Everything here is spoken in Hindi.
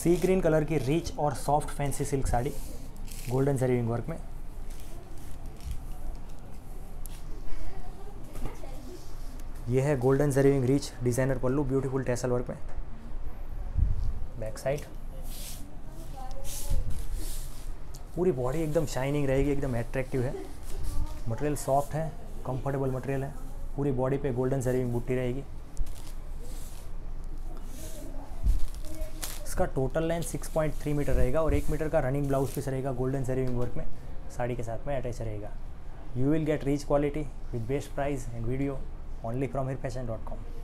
सी ग्रीन कलर की रिच और soft fancy silk sari golden जरीविंग work में। यह है golden जरीविंग rich designer pallu beautiful tassel work में। बैक साइड पूरी बॉडी एकदम शाइनिंग रहेगी, एकदम एट्रैक्टिव है। मटेरियल सॉफ्ट है कंफर्टेबल मटेरियल है। पूरी बॉडी पे गोल्डन जरीविंग बूटी रहेगी। इसका टोटल लेंथ 6.3 मीटर रहेगा और एक मीटर का रनिंग ब्लाउज पीस रहेगा गोल्डन सर्विंग वर्क में, साड़ी के साथ में अटैच रहेगा। You will get rich quality with best price and video only from Hir fashion dot com